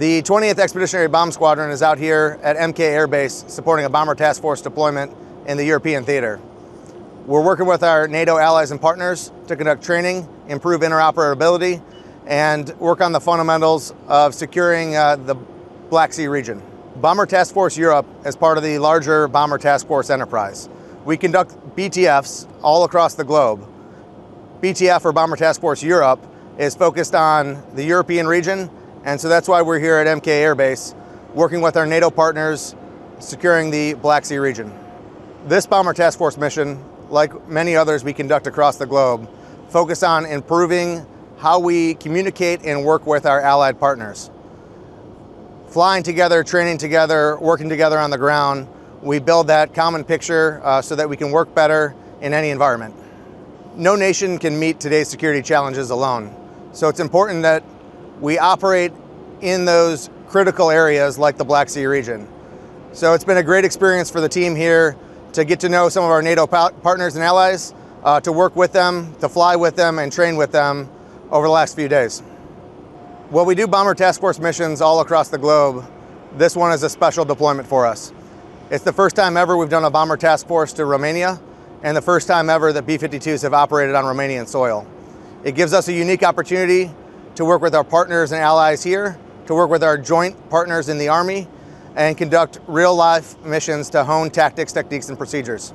The 20th Expeditionary Bomb Squadron is out here at MK Air Base supporting a Bomber Task Force deployment in the European theater. We're working with our NATO allies and partners to conduct training, improve interoperability, and work on the fundamentals of securing uh, the Black Sea region. Bomber Task Force Europe is part of the larger Bomber Task Force enterprise. We conduct BTFs all across the globe. BTF, or Bomber Task Force Europe, is focused on the European region, and so that's why we're here at MK Air Base, working with our NATO partners, securing the Black Sea region. This Bomber Task Force mission, like many others we conduct across the globe, focus on improving how we communicate and work with our allied partners. Flying together, training together, working together on the ground, we build that common picture uh, so that we can work better in any environment. No nation can meet today's security challenges alone. So it's important that we operate in those critical areas like the Black Sea region. So it's been a great experience for the team here to get to know some of our NATO partners and allies, uh, to work with them, to fly with them, and train with them over the last few days. While we do Bomber Task Force missions all across the globe, this one is a special deployment for us. It's the first time ever we've done a Bomber Task Force to Romania, and the first time ever that B-52s have operated on Romanian soil. It gives us a unique opportunity to work with our partners and allies here, to work with our joint partners in the Army, and conduct real life missions to hone tactics, techniques, and procedures.